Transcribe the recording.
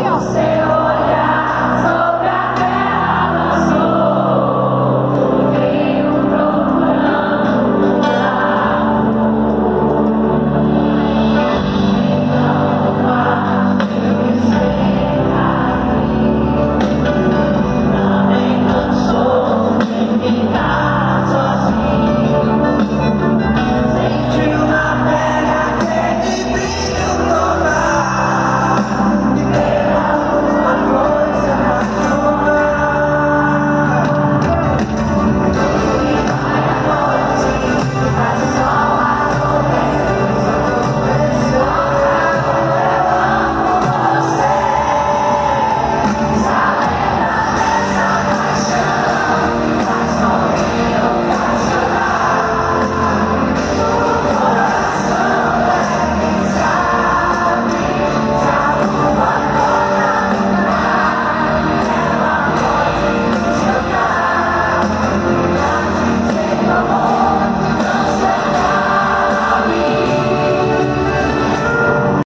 Yeah.